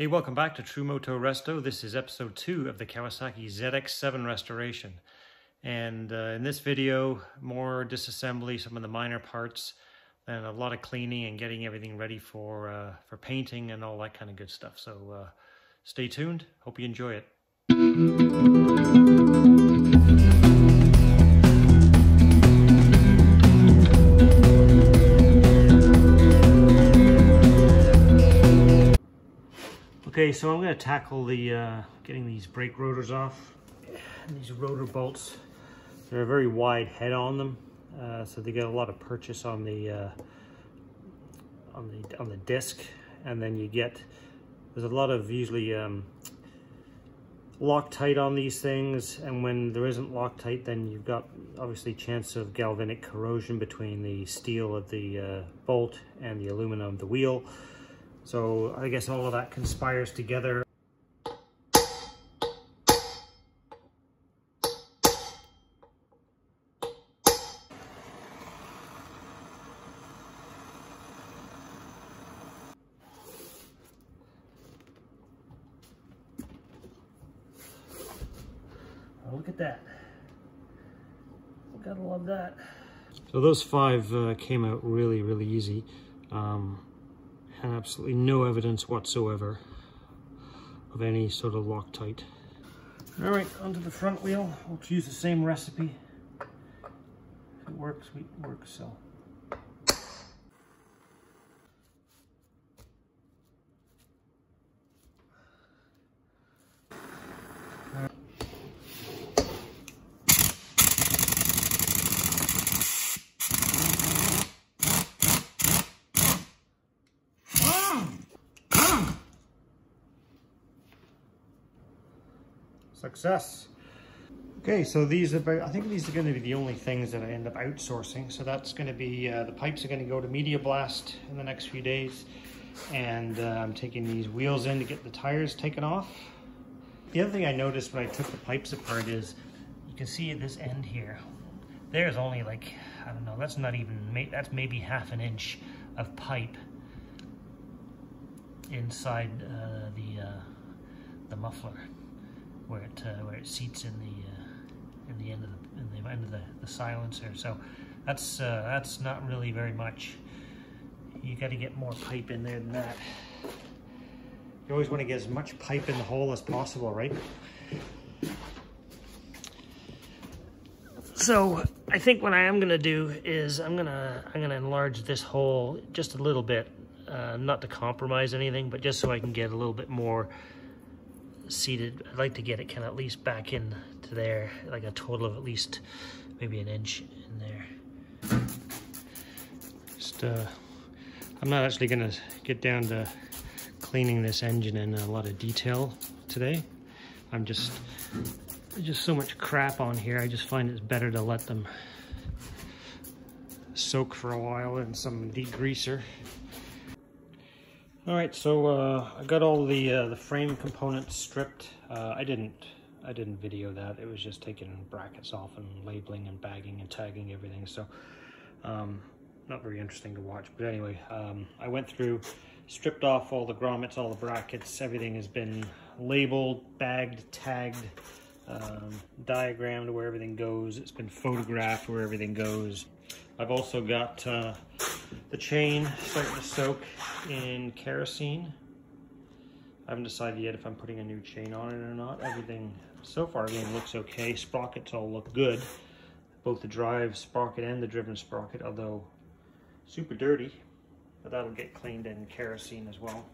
Hey, welcome back to True Moto Resto. This is episode two of the Kawasaki ZX7 restoration. And uh, in this video, more disassembly, some of the minor parts, and a lot of cleaning and getting everything ready for, uh, for painting and all that kind of good stuff. So uh, stay tuned. Hope you enjoy it. Okay, so I'm going to tackle the uh, getting these brake rotors off. These rotor bolts, they're a very wide head on them, uh, so they get a lot of purchase on the uh, on the on the disc, and then you get there's a lot of usually um, Loctite on these things, and when there isn't Loctite, then you've got obviously chance of galvanic corrosion between the steel of the uh, bolt and the aluminum of the wheel. So I guess all of that conspires together. Oh, look at that. Gotta love that. So those five uh, came out really, really easy. Um, absolutely no evidence whatsoever of any sort of Loctite. All right, onto the front wheel. We'll use the same recipe. If it works, we works, so. Success. Okay, so these are, I think these are going to be the only things that I end up outsourcing. So that's going to be, uh, the pipes are going to go to Media Blast in the next few days. And uh, I'm taking these wheels in to get the tires taken off. The other thing I noticed when I took the pipes apart is, you can see at this end here, there's only like, I don't know, that's not even, that's maybe half an inch of pipe inside uh, the, uh, the muffler where it uh, where it seats in the uh, in the end of the in the end of the, the silencer. So that's uh, that's not really very much. You got to get more pipe in there than that. You always want to get as much pipe in the hole as possible, right? So I think what I am gonna do is I'm gonna I'm gonna enlarge this hole just a little bit, uh, not to compromise anything, but just so I can get a little bit more seated. I'd like to get it kind of at least back in to there, like a total of at least maybe an inch in there. Just, uh, I'm not actually gonna get down to cleaning this engine in a lot of detail today. I'm just, there's just so much crap on here. I just find it's better to let them soak for a while in some degreaser. All right, so uh, I got all the uh, the frame components stripped. Uh, I didn't I didn't video that. It was just taking brackets off and labeling and bagging and tagging everything. So um, not very interesting to watch. But anyway, um, I went through, stripped off all the grommets, all the brackets. Everything has been labeled, bagged, tagged, um, diagrammed where everything goes. It's been photographed where everything goes. I've also got uh, the chain starting to soak in kerosene. I haven't decided yet if I'm putting a new chain on it or not. Everything, so far again looks okay. Sprockets all look good. Both the drive sprocket and the driven sprocket, although super dirty. But that'll get cleaned in kerosene as well.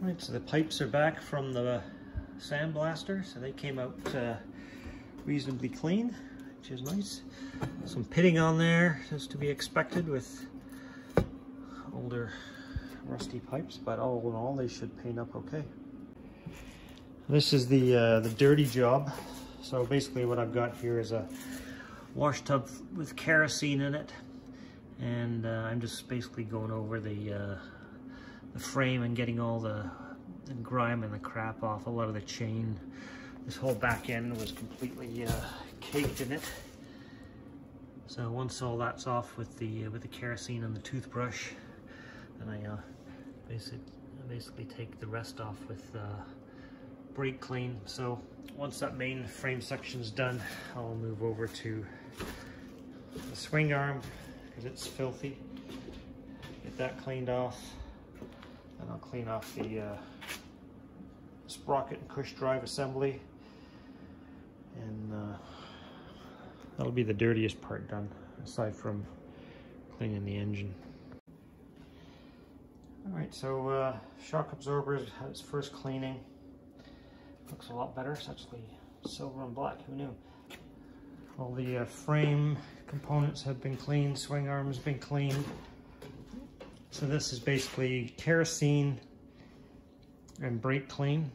Right, so the pipes are back from the sandblaster. So they came out uh, reasonably clean which is nice. Some pitting on there, as to be expected with older rusty pipes, but all in all, they should paint up okay. This is the, uh, the dirty job. So basically what I've got here is a wash tub with kerosene in it. And uh, I'm just basically going over the, uh, the frame and getting all the, the grime and the crap off. A lot of the chain this whole back end was completely uh, caked in it. So once all that's off with the uh, with the kerosene and the toothbrush, then I uh, basically basically take the rest off with uh, brake clean. So once that main frame section's done, I'll move over to the swing arm because it's filthy. Get that cleaned off. And I'll clean off the uh, sprocket and push drive assembly. And uh, that'll be the dirtiest part done, aside from cleaning the engine. All right, so uh, shock absorbers had its first cleaning. Looks a lot better. It's actually silver and black. Who knew? All the uh, frame components have been cleaned. Swing arm has been cleaned. So this is basically kerosene and brake clean.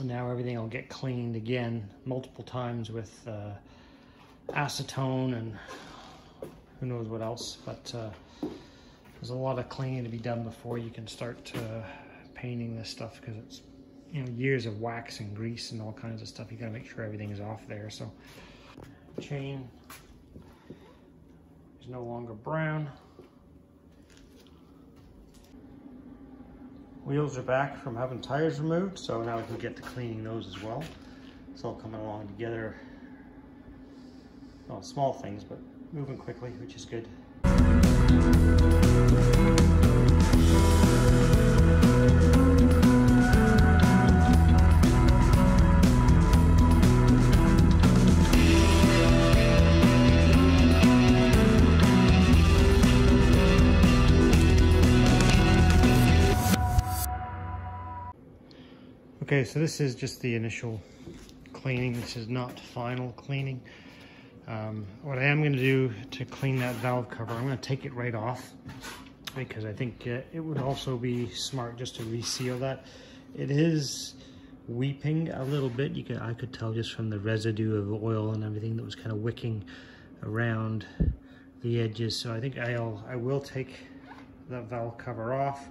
And now everything will get cleaned again multiple times with uh, acetone and who knows what else. But uh, there's a lot of cleaning to be done before you can start uh, painting this stuff because it's you know years of wax and grease and all kinds of stuff. You gotta make sure everything is off there. So chain is no longer brown. Wheels are back from having tires removed, so now we can get to cleaning those as well. It's all coming along together. Well, small things, but moving quickly, which is good. Okay, so this is just the initial cleaning. This is not final cleaning. Um, what I am going to do to clean that valve cover, I'm going to take it right off because I think uh, it would also be smart just to reseal that. It is weeping a little bit. You could I could tell just from the residue of oil and everything that was kind of wicking around the edges. So I think I'll I will take that valve cover off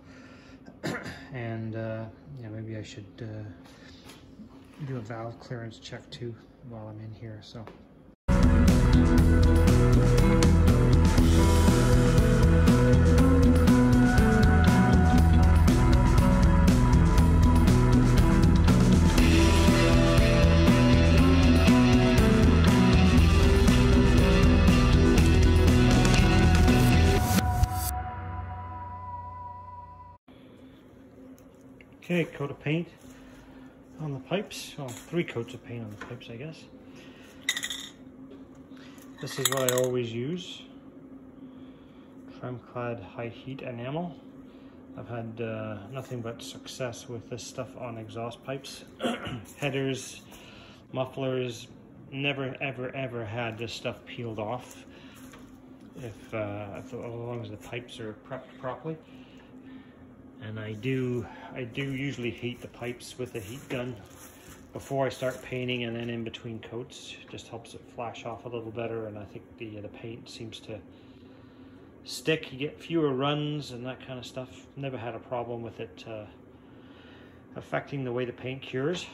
and uh, yeah, maybe I should uh, do a valve clearance check too while I'm in here. So. Okay, coat of paint on the pipes. Well, three coats of paint on the pipes, I guess. This is what I always use. Tremclad high heat enamel. I've had uh, nothing but success with this stuff on exhaust pipes. Headers, mufflers, never ever ever had this stuff peeled off if, uh, if as long as the pipes are prepped properly and I do I do usually heat the pipes with a heat gun before I start painting and then in between coats just helps it flash off a little better and I think the the paint seems to stick. You get fewer runs and that kind of stuff. Never had a problem with it uh, affecting the way the paint cures.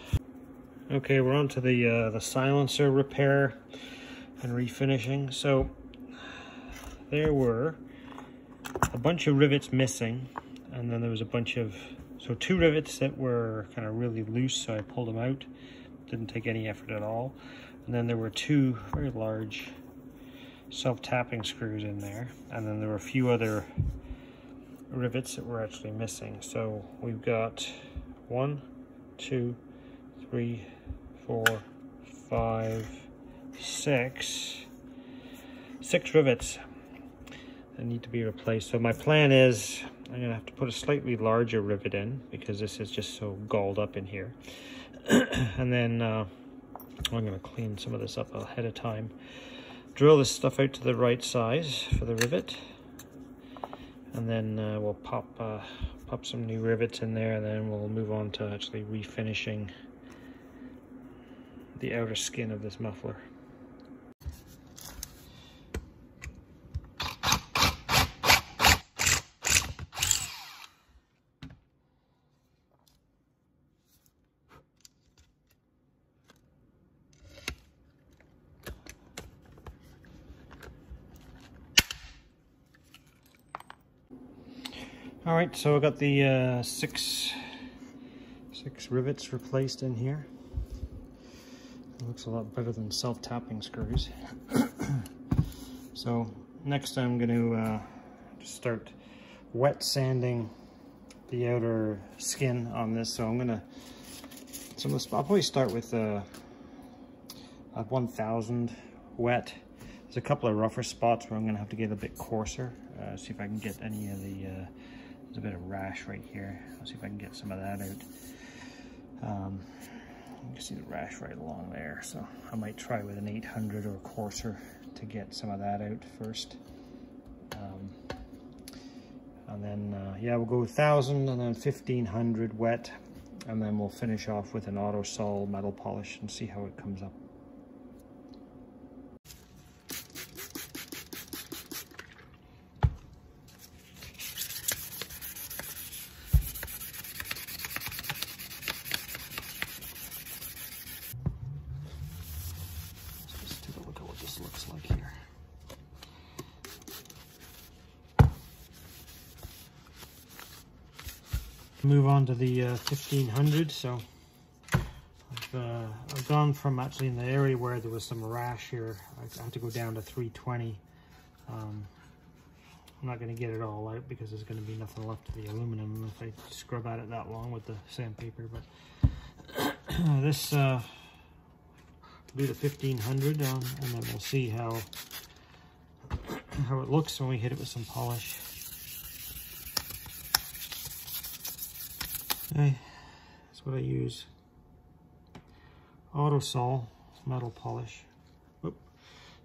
Okay we're on to the uh, the silencer repair and refinishing. So there were a bunch of rivets missing and then there was a bunch of so two rivets that were kind of really loose so I pulled them out. Didn't take any effort at all. And then there were two very large self-tapping screws in there. And then there were a few other rivets that were actually missing. So we've got one two three four five six six rivets that need to be replaced. So my plan is I'm gonna have to put a slightly larger rivet in because this is just so galled up in here. and then uh, I'm gonna clean some of this up ahead of time. Drill this stuff out to the right size for the rivet. And then uh, we'll pop, uh, pop some new rivets in there and then we'll move on to actually refinishing the outer skin of this muffler. All right, so I got the uh, six six rivets replaced in here. It looks a lot better than self-tapping screws. so next I'm going to uh, start wet sanding the outer skin on this. So I'm going to so I'll probably start with uh, a 1000 wet. There's a couple of rougher spots where I'm going to have to get a bit coarser. Uh, see if I can get any of the uh, there's a bit of rash right here. I'll see if I can get some of that out. Um, you can see the rash right along there. So I might try with an 800 or coarser to get some of that out first. Um, and then, uh, yeah, we'll go 1,000 and then 1,500 wet. And then we'll finish off with an Autosol metal polish and see how it comes up. Move on to the uh, 1500. So I've, uh, I've gone from actually in the area where there was some rash here. I have to go down to 320. Um, I'm not going to get it all out because there's going to be nothing left of the aluminum if I scrub at it that long with the sandpaper. But this uh, do the 1500 on, and then we'll see how how it looks when we hit it with some polish. Okay, that's what I use. Autosol metal polish. Whoop,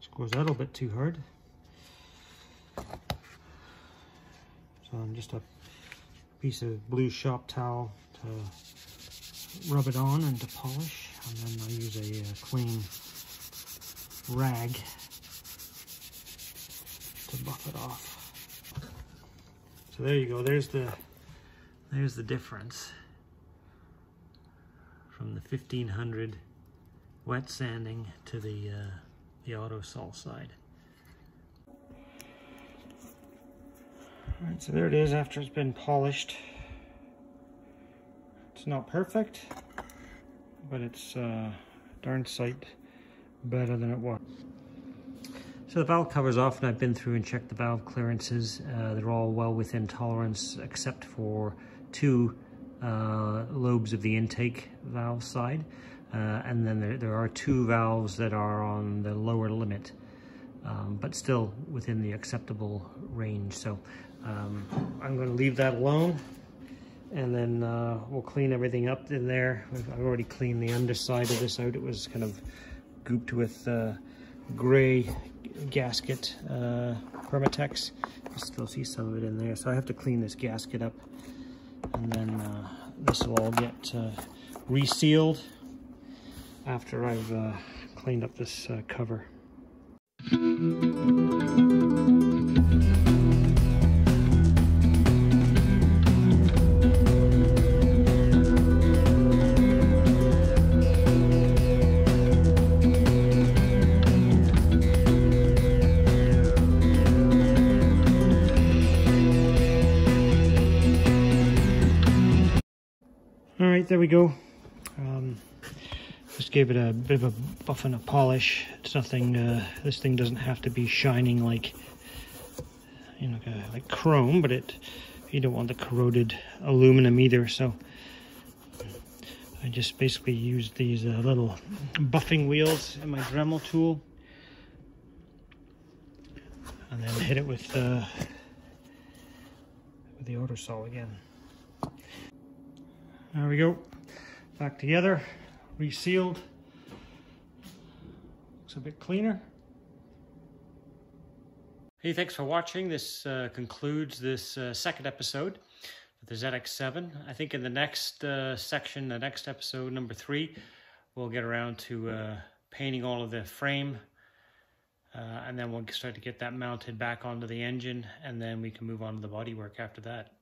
squeeze that a little bit too hard. So I'm just a piece of blue shop towel to rub it on and to polish. And then I use a, a uh, clean rag to buff it off. So there you go. There's the there's the difference from the 1500 wet sanding to the uh, the Autosol side. All right, so there it is after it's been polished. It's not perfect, but it's uh, darn sight better than it was. So the valve cover's off and I've been through and checked the valve clearances. Uh, they're all well within tolerance except for two uh, lobes of the intake valve side. Uh, and then there, there, are two valves that are on the lower limit, um, but still within the acceptable range. So um, I'm going to leave that alone and then uh, we'll clean everything up in there. I've already cleaned the underside of this out. It was kind of gooped with uh, gray gasket uh, Permatex. You still see some of it in there. So I have to clean this gasket up and then uh, this will all get uh, resealed after I've uh, cleaned up this uh, cover. there we go. Um, just gave it a bit of a buff and a polish. It's nothing, uh, this thing doesn't have to be shining like, you know, like chrome, but it, you don't want the corroded aluminum either, so I just basically used these uh, little buffing wheels in my Dremel tool and then hit it with, uh, with the Autosol again. There we go. Back together, resealed. Looks a bit cleaner. Hey, thanks for watching. This uh, concludes this uh, second episode of the ZX7. I think in the next uh, section, the next episode, number three, we'll get around to uh, painting all of the frame uh, and then we'll start to get that mounted back onto the engine and then we can move on to the bodywork after that.